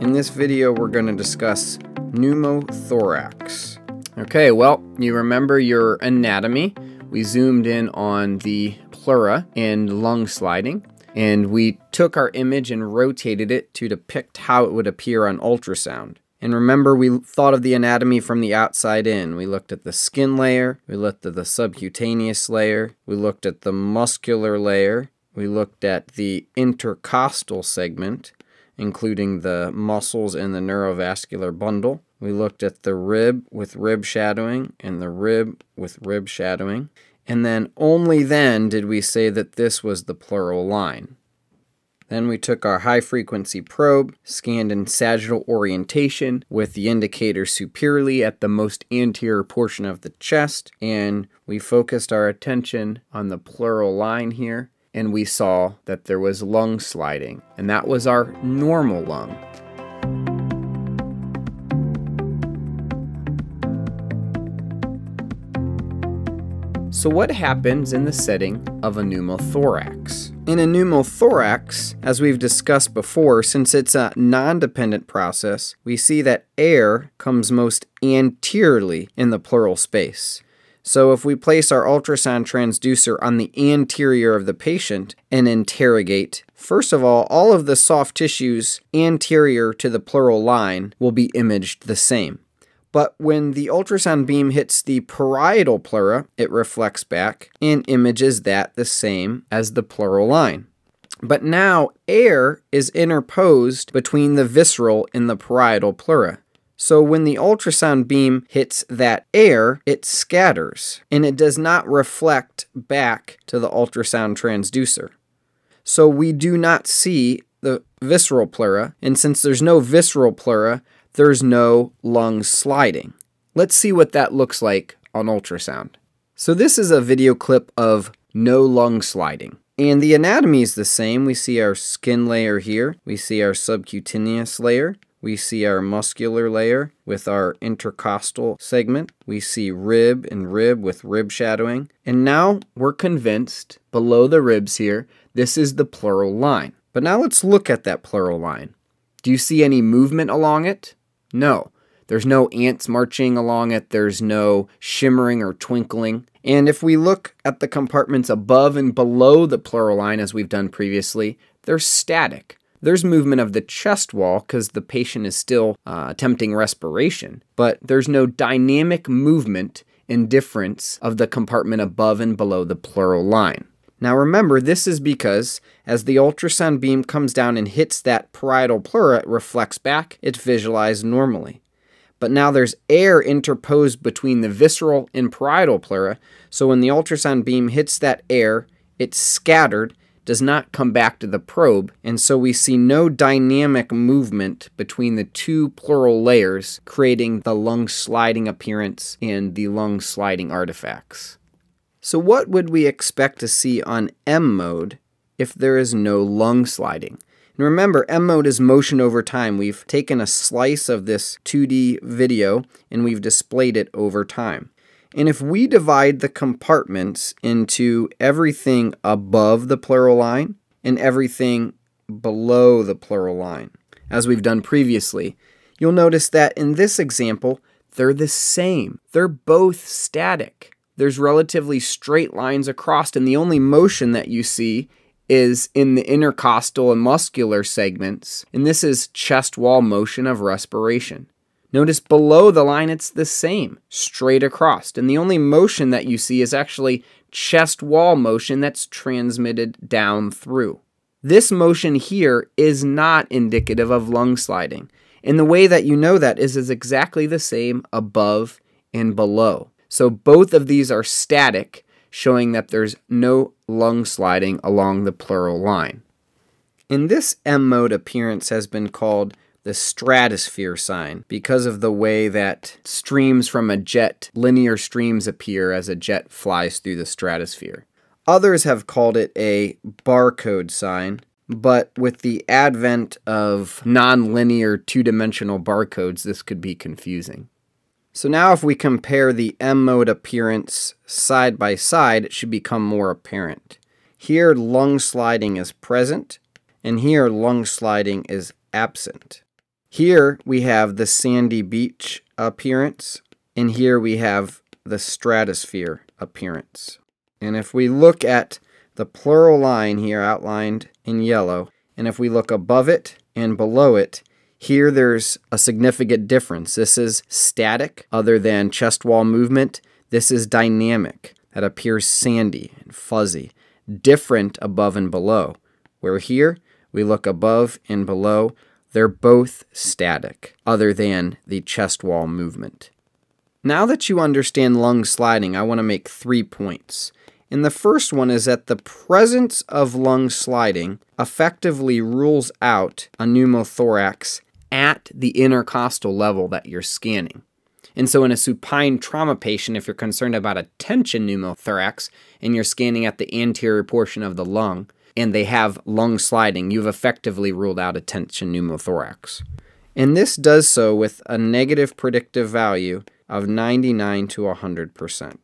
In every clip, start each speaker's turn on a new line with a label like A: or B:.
A: In this video, we're going to discuss pneumothorax. Okay, well, you remember your anatomy. We zoomed in on the pleura and lung sliding, and we took our image and rotated it to depict how it would appear on ultrasound. And remember, we thought of the anatomy from the outside in. We looked at the skin layer, we looked at the subcutaneous layer, we looked at the muscular layer, we looked at the intercostal segment, including the muscles and the neurovascular bundle. We looked at the rib with rib shadowing and the rib with rib shadowing. And then only then did we say that this was the pleural line. Then we took our high frequency probe, scanned in sagittal orientation with the indicator superiorly at the most anterior portion of the chest, and we focused our attention on the pleural line here, and we saw that there was lung sliding, and that was our normal lung. So, what happens in the setting of a pneumothorax? In a pneumothorax, as we've discussed before, since it's a non dependent process, we see that air comes most anteriorly in the pleural space. So, if we place our ultrasound transducer on the anterior of the patient and interrogate, first of all, all of the soft tissues anterior to the pleural line will be imaged the same. But when the ultrasound beam hits the parietal pleura, it reflects back and images that the same as the pleural line. But now air is interposed between the visceral and the parietal pleura. So when the ultrasound beam hits that air, it scatters and it does not reflect back to the ultrasound transducer. So we do not see the visceral pleura, and since there's no visceral pleura, there's no lung sliding. Let's see what that looks like on ultrasound. So this is a video clip of no lung sliding. And the anatomy is the same. We see our skin layer here. We see our subcutaneous layer. We see our muscular layer with our intercostal segment. We see rib and rib with rib shadowing. And now we're convinced below the ribs here, this is the pleural line. But now let's look at that pleural line. Do you see any movement along it? No. There's no ants marching along it, there's no shimmering or twinkling. And if we look at the compartments above and below the pleural line, as we've done previously, they're static. There's movement of the chest wall because the patient is still uh, attempting respiration, but there's no dynamic movement and difference of the compartment above and below the pleural line. Now remember, this is because as the ultrasound beam comes down and hits that parietal pleura, it reflects back, it's visualized normally. But now there's air interposed between the visceral and parietal pleura, so when the ultrasound beam hits that air, it's scattered, does not come back to the probe, and so we see no dynamic movement between the two pleural layers, creating the lung sliding appearance and the lung sliding artifacts. So what would we expect to see on M mode if there is no lung sliding? And remember, M mode is motion over time. We've taken a slice of this 2D video and we've displayed it over time. And if we divide the compartments into everything above the pleural line and everything below the pleural line, as we've done previously, you'll notice that in this example, they're the same. They're both static there's relatively straight lines across, and the only motion that you see is in the intercostal and muscular segments, and this is chest wall motion of respiration. Notice below the line it's the same, straight across, and the only motion that you see is actually chest wall motion that's transmitted down through. This motion here is not indicative of lung sliding, and the way that you know that is, is exactly the same above and below. So both of these are static, showing that there's no lung sliding along the pleural line. In this M mode appearance has been called the stratosphere sign because of the way that streams from a jet, linear streams appear as a jet flies through the stratosphere. Others have called it a barcode sign, but with the advent of nonlinear two dimensional barcodes, this could be confusing. So now if we compare the M mode appearance side by side, it should become more apparent. Here, lung sliding is present, and here lung sliding is absent. Here we have the sandy beach appearance, and here we have the stratosphere appearance. And if we look at the pleural line here outlined in yellow, and if we look above it and below it, here there's a significant difference. This is static, other than chest wall movement. This is dynamic, that appears sandy and fuzzy, different above and below. Where here, we look above and below, they're both static, other than the chest wall movement. Now that you understand lung sliding, I want to make three points. And the first one is that the presence of lung sliding effectively rules out a pneumothorax at the intercostal level that you're scanning. And so, in a supine trauma patient, if you're concerned about a tension pneumothorax and you're scanning at the anterior portion of the lung and they have lung sliding, you've effectively ruled out a tension pneumothorax. And this does so with a negative predictive value of 99 to 100%.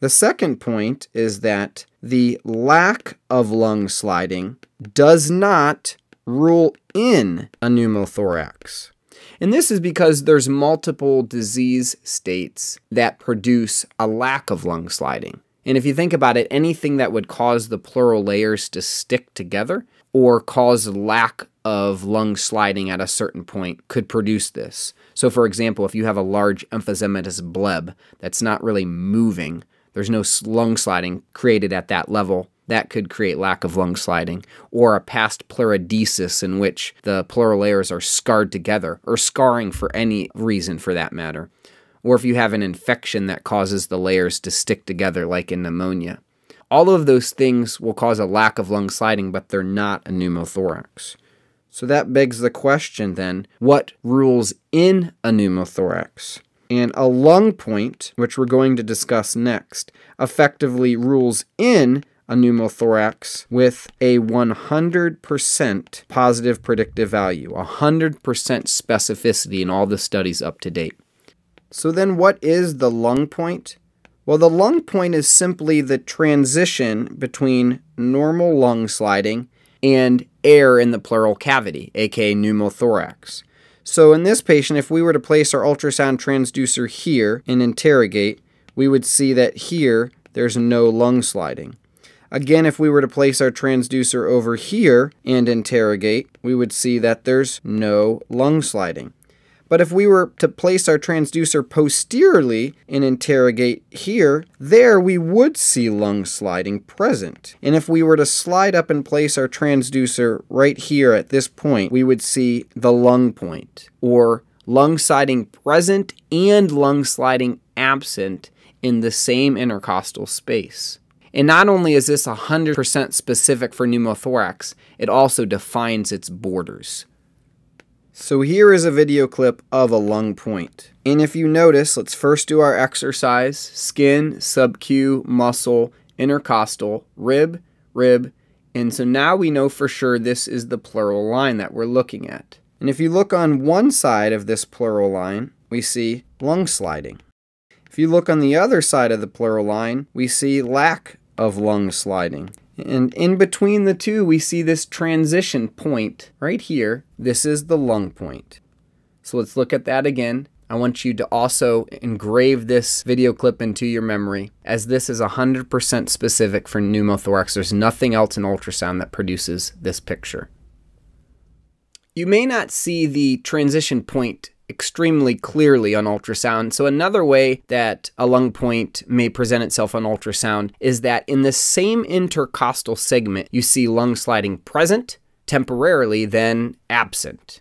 A: The second point is that the lack of lung sliding does not rule in a pneumothorax. And this is because there's multiple disease states that produce a lack of lung sliding. And if you think about it, anything that would cause the pleural layers to stick together or cause lack of lung sliding at a certain point could produce this. So, for example, if you have a large emphysematous bleb that's not really moving, there's no lung sliding created at that level. That could create lack of lung sliding, or a past pleurodesis in which the pleural layers are scarred together, or scarring for any reason for that matter. Or if you have an infection that causes the layers to stick together, like in pneumonia. All of those things will cause a lack of lung sliding, but they're not a pneumothorax. So that begs the question then what rules in a pneumothorax? And a lung point, which we're going to discuss next, effectively rules in a pneumothorax with a 100% positive predictive value, 100% specificity in all the studies up to date. So then what is the lung point? Well, the lung point is simply the transition between normal lung sliding and air in the pleural cavity, aka pneumothorax. So in this patient, if we were to place our ultrasound transducer here and interrogate, we would see that here there's no lung sliding. Again, if we were to place our transducer over here and interrogate, we would see that there's no lung sliding. But if we were to place our transducer posteriorly and interrogate here, there we would see lung sliding present. And if we were to slide up and place our transducer right here at this point, we would see the lung point, or lung sliding present and lung sliding absent in the same intercostal space. And not only is this 100% specific for pneumothorax, it also defines its borders. So here is a video clip of a lung point. And if you notice, let's first do our exercise. Skin, subq, muscle, intercostal, rib, rib. And so now we know for sure this is the pleural line that we're looking at. And if you look on one side of this pleural line, we see lung sliding. If you look on the other side of the pleural line, we see lack of lung sliding. And in between the two, we see this transition point right here. This is the lung point. So let's look at that again. I want you to also engrave this video clip into your memory as this is 100% specific for pneumothorax. There's nothing else in ultrasound that produces this picture. You may not see the transition point extremely clearly on ultrasound. So, another way that a lung point may present itself on ultrasound is that in the same intercostal segment, you see lung sliding present temporarily, then absent.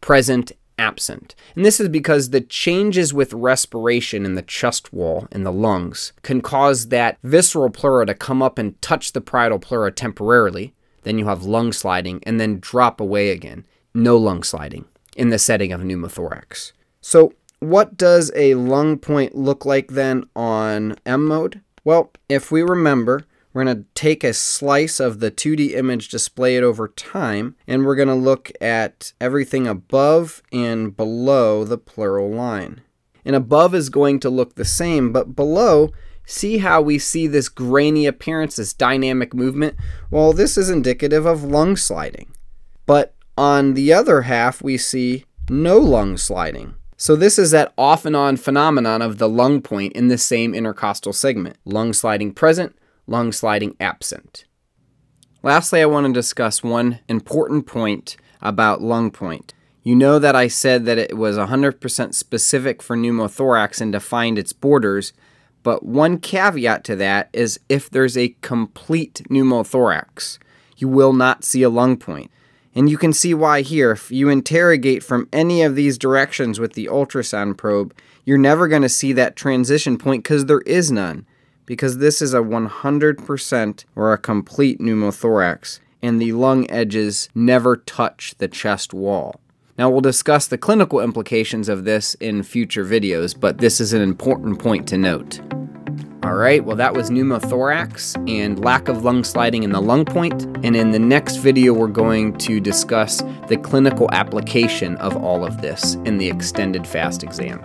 A: Present, absent. And this is because the changes with respiration in the chest wall in the lungs can cause that visceral pleura to come up and touch the parietal pleura temporarily. Then you have lung sliding and then drop away again. No lung sliding in the setting of pneumothorax. So, what does a lung point look like then on M mode? Well, if we remember, we're going to take a slice of the 2D image, display it over time, and we're going to look at everything above and below the pleural line. And above is going to look the same, but below See how we see this grainy appearance, this dynamic movement? Well, this is indicative of lung sliding. But on the other half, we see no lung sliding. So this is that off and on phenomenon of the lung point in the same intercostal segment. Lung sliding present, lung sliding absent. Lastly, I want to discuss one important point about lung point. You know that I said that it was 100% specific for pneumothorax and defined its borders, but one caveat to that is if there's a complete pneumothorax, you will not see a lung point. And you can see why here. If you interrogate from any of these directions with the ultrasound probe, you're never going to see that transition point because there is none. Because this is a 100% or a complete pneumothorax, and the lung edges never touch the chest wall. Now, we'll discuss the clinical implications of this in future videos, but this is an important point to note. All right, well, that was pneumothorax and lack of lung sliding in the lung point. And in the next video, we're going to discuss the clinical application of all of this in the extended FAST exam.